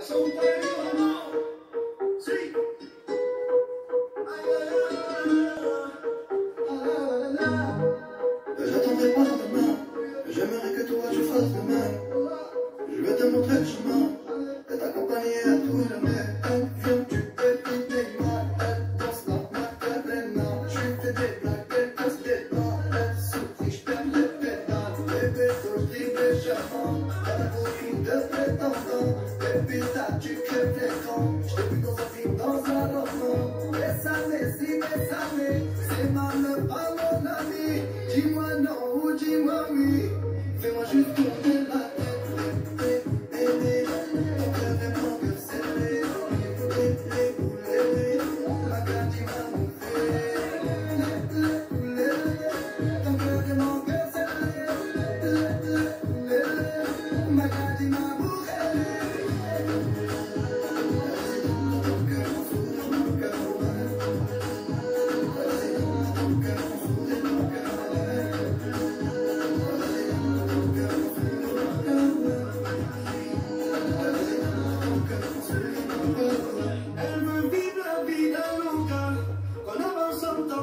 São Pedro, Bésame, sí, bésame, se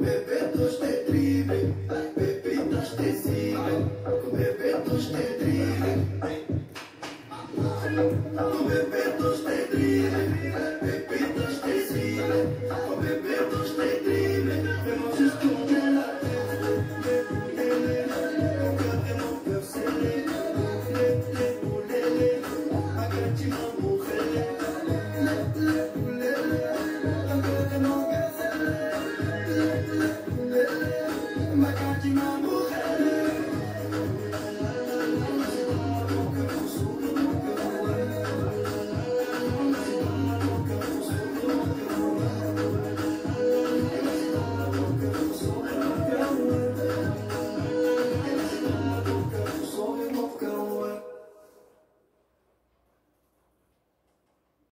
Bebidas de drible, bebidas de drible Aumenta os pedrinhos